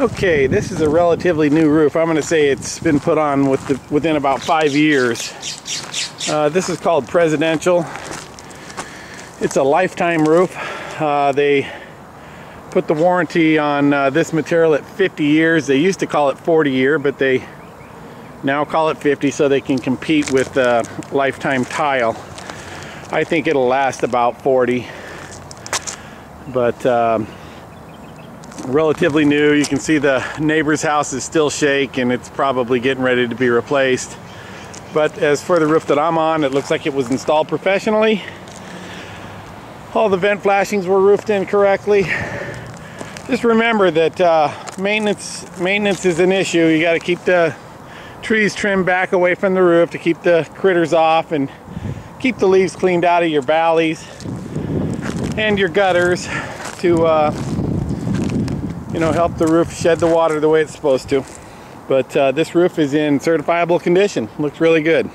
Okay, this is a relatively new roof. I'm going to say it's been put on with the, within about five years. Uh, this is called Presidential. It's a lifetime roof. Uh, they put the warranty on uh, this material at 50 years. They used to call it 40 year, but they now call it 50 so they can compete with uh, lifetime tile. I think it'll last about 40. But um, relatively new. You can see the neighbor's house is still shake and it's probably getting ready to be replaced. But as for the roof that I'm on, it looks like it was installed professionally. All the vent flashings were roofed in correctly. Just remember that uh, maintenance maintenance is an issue. You got to keep the trees trimmed back away from the roof to keep the critters off and keep the leaves cleaned out of your valleys and your gutters to uh, you know, help the roof shed the water the way it's supposed to. But uh, this roof is in certifiable condition. Looks really good.